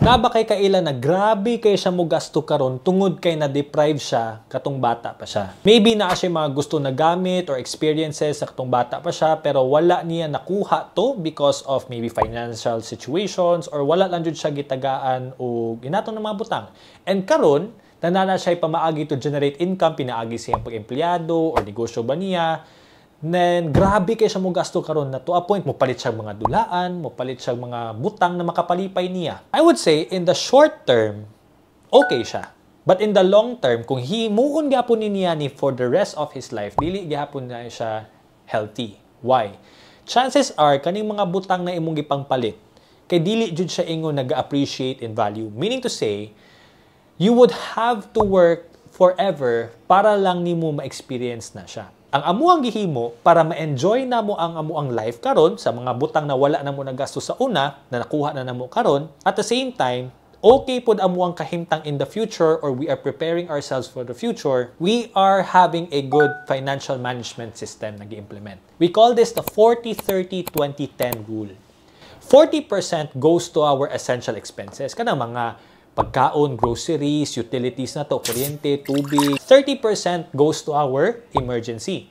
Naba kay kaila na grabe kay siya mo gasto karon tungod kay na-deprive siya katong bata pa siya. Maybe na siya mga gusto na gamit or experiences sa katong bata pa siya pero wala niya nakuha to because of maybe financial situations or wala lang jud siya gitagaan o ginatong ng mga butang. And karon nanana siya pamaagi to generate income pinaagi siya pag empleyado or negosyo ba niya Then, grabe kay siya mo gasto karon na to a point palit siya mga dulaan, palit siya mga butang na makapalipay niya. I would say in the short term, okay siya. But in the long term, kung himuon gyapon ni niya ni for the rest of his life, dili gyapon na siya healthy. Why? Chances are kaning mga butang na imong gipangpalit kay dili jud siya ingon nag-appreciate in value. Meaning to say, you would have to work forever para lang nimo ma-experience na siya. Ang amuang gihimo para ma-enjoy na mo ang amuang life karon sa mga butang na wala na mo nagasto sa una na nakuha na namo karon. At the same time okay pod amuang kahimtang in the future or we are preparing ourselves for the future. We are having a good financial management system na gi-implement. We call this the 40 30 20 10 rule. 40% goes to our essential expenses. Kana mga pagkaon, groceries, utilities na to, kuryente, tubig. 30% goes to our emergency.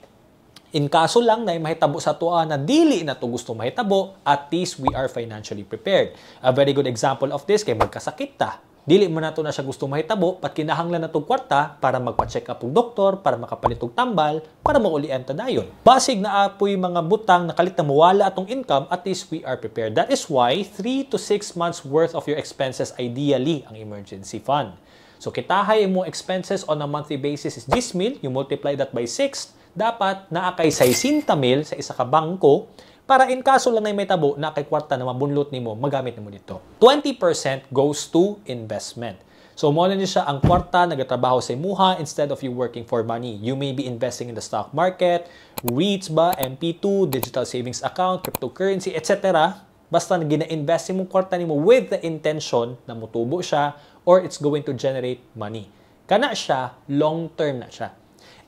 In kaso lang na mahitabo sa tuwa na dili na to gusto mahitabo, at least we are financially prepared. A very good example of this kay magkasakit ta Dili man nato na siya gusto mahitabo, pat kinahanglan na kwarta para magpa-check up og doktor, para makapalit og tambal, para maulian ta dayon. Basig na apoy mga butang nakalit na mawala atong income, at least we are prepared. That is why 3 to 6 months worth of your expenses ideally ang emergency fund. So kitahay mo expenses on a monthly basis is 10 mil, you multiply that by 6, dapat naa kay 60 mil sa isa ka bangko para in kaso lang na may tabo na kay kwarta na mabunlot nimo magamit nimo dito. 20% goes to investment. So mo na siya ang kwarta nagatrabaho sa imuha instead of you working for money. You may be investing in the stock market, REITs ba, MP2, digital savings account, cryptocurrency, etc. Basta gina-invest mo kwarta nimo with the intention na mutubo siya or it's going to generate money. Kana siya, long term na siya.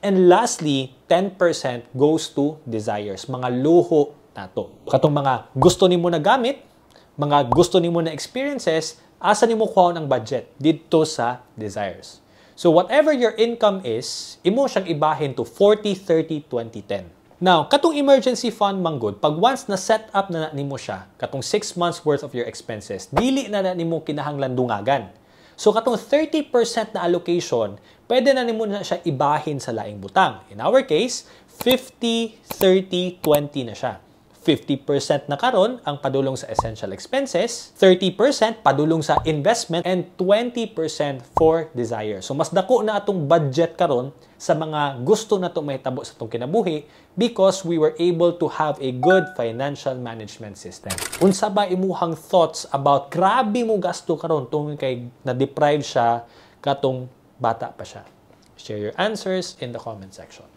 And lastly, 10% goes to desires, mga luho nato. Katong mga gusto nimo na gamit, mga gusto nimo na experiences, asa nimo kuha ng budget dito sa desires. So whatever your income is, imo siyang ibahin to 40, 30, 20, 10. Now, katong emergency fund manggod, pag once na set up na, na nimo siya, katong 6 months worth of your expenses, dili na na nimo kinahanglan dungagan. So katong 30% na allocation, pwede na nimo na siya ibahin sa laing butang. In our case, 50, 30, 20 na siya. 50% na karon ang padulong sa essential expenses, 30% padulong sa investment, and 20% for desire. So mas dako na atong budget karon sa mga gusto na to mahitabo sa atong kinabuhi because we were able to have a good financial management system. Unsa ba imuhang thoughts about grabe mo gasto karon tungod kay na-deprive siya katong bata pa siya? Share your answers in the comment section.